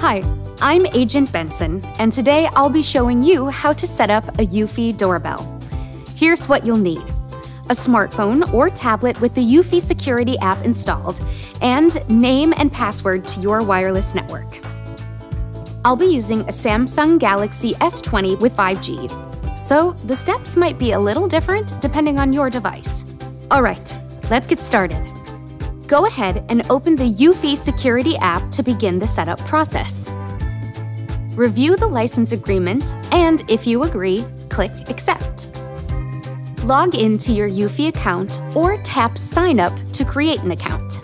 Hi, I'm Agent Benson, and today I'll be showing you how to set up a Eufy doorbell. Here's what you'll need a smartphone or tablet with the Eufy security app installed, and name and password to your wireless network. I'll be using a Samsung Galaxy S20 with 5G, so the steps might be a little different depending on your device. Alright, let's get started go ahead and open the Eufy Security app to begin the setup process. Review the license agreement, and if you agree, click Accept. Log into your Eufy account or tap Sign Up to create an account.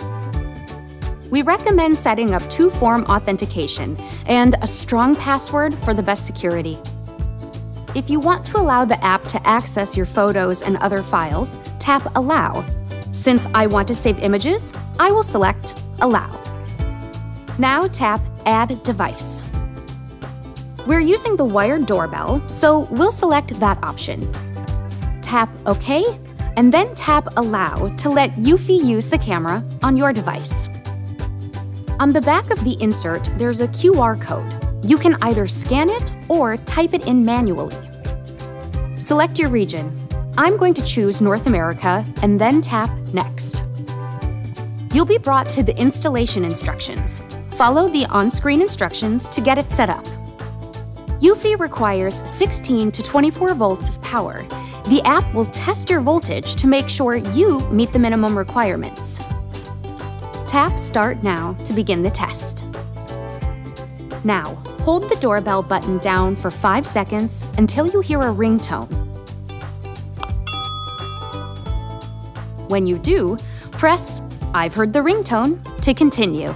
We recommend setting up two-form authentication and a strong password for the best security. If you want to allow the app to access your photos and other files, tap Allow since I want to save images, I will select Allow. Now tap Add Device. We're using the wired doorbell, so we'll select that option. Tap OK, and then tap Allow to let Eufy use the camera on your device. On the back of the insert, there's a QR code. You can either scan it or type it in manually. Select your region, I'm going to choose North America and then tap Next. You'll be brought to the installation instructions. Follow the on-screen instructions to get it set up. Eufy requires 16 to 24 volts of power. The app will test your voltage to make sure you meet the minimum requirements. Tap Start Now to begin the test. Now, hold the doorbell button down for 5 seconds until you hear a ringtone. When you do, press I've heard the ringtone to continue.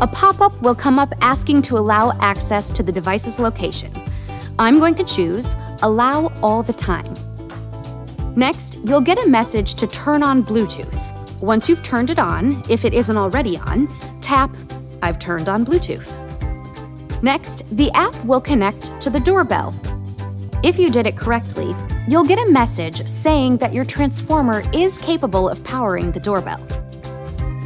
A pop-up will come up asking to allow access to the device's location. I'm going to choose Allow all the time. Next, you'll get a message to turn on Bluetooth. Once you've turned it on, if it isn't already on, tap I've turned on Bluetooth. Next, the app will connect to the doorbell. If you did it correctly, you'll get a message saying that your transformer is capable of powering the doorbell.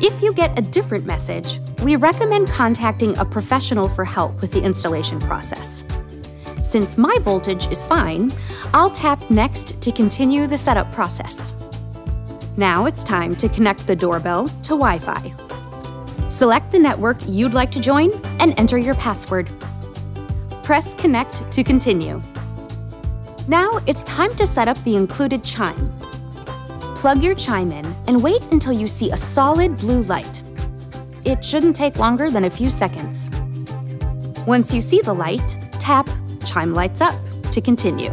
If you get a different message, we recommend contacting a professional for help with the installation process. Since my voltage is fine, I'll tap Next to continue the setup process. Now it's time to connect the doorbell to Wi-Fi. Select the network you'd like to join and enter your password. Press Connect to continue. Now it's time to set up the included chime. Plug your chime in and wait until you see a solid blue light. It shouldn't take longer than a few seconds. Once you see the light, tap Chime Lights Up to continue.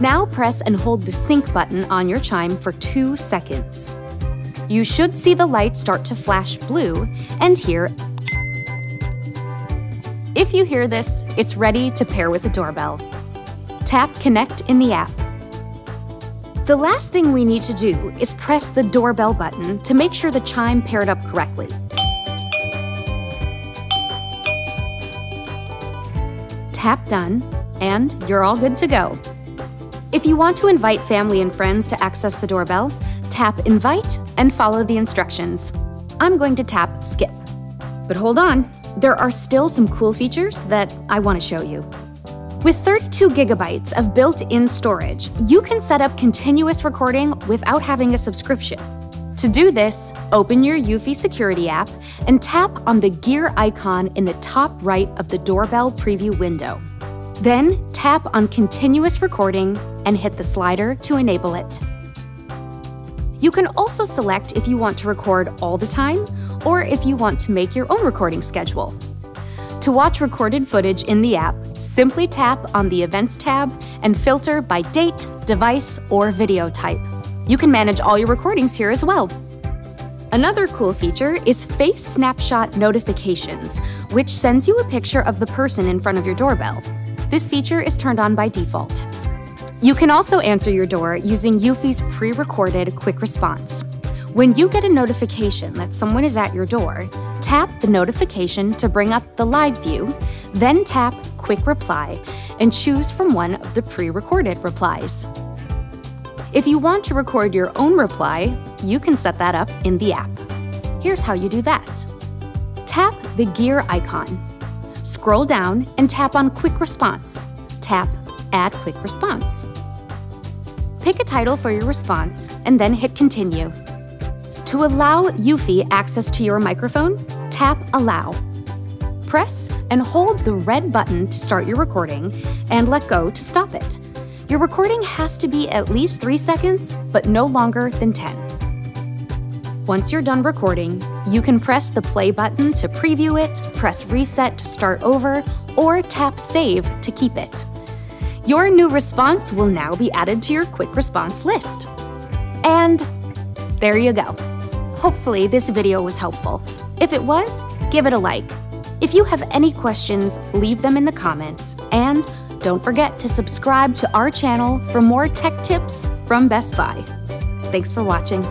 Now press and hold the sync button on your chime for two seconds. You should see the light start to flash blue and hear If you hear this, it's ready to pair with the doorbell tap Connect in the app. The last thing we need to do is press the doorbell button to make sure the chime paired up correctly. Tap Done, and you're all good to go. If you want to invite family and friends to access the doorbell, tap Invite and follow the instructions. I'm going to tap Skip. But hold on, there are still some cool features that I want to show you. With 32 gigabytes of built-in storage, you can set up continuous recording without having a subscription. To do this, open your Eufy Security app and tap on the gear icon in the top right of the doorbell preview window. Then tap on Continuous Recording and hit the slider to enable it. You can also select if you want to record all the time or if you want to make your own recording schedule. To watch recorded footage in the app, simply tap on the Events tab and filter by date, device, or video type. You can manage all your recordings here as well. Another cool feature is Face Snapshot Notifications, which sends you a picture of the person in front of your doorbell. This feature is turned on by default. You can also answer your door using Eufy's pre-recorded quick response. When you get a notification that someone is at your door, tap the notification to bring up the live view, then tap Quick Reply and choose from one of the pre recorded replies. If you want to record your own reply, you can set that up in the app. Here's how you do that. Tap the gear icon. Scroll down and tap on Quick Response. Tap Add Quick Response. Pick a title for your response and then hit Continue. To allow Eufy access to your microphone, tap Allow. Press and hold the red button to start your recording and let go to stop it. Your recording has to be at least 3 seconds, but no longer than 10. Once you're done recording, you can press the play button to preview it, press reset to start over, or tap save to keep it. Your new response will now be added to your quick response list. And there you go. Hopefully this video was helpful. If it was, give it a like. If you have any questions, leave them in the comments, and don't forget to subscribe to our channel for more tech tips from Best Buy. Thanks for watching.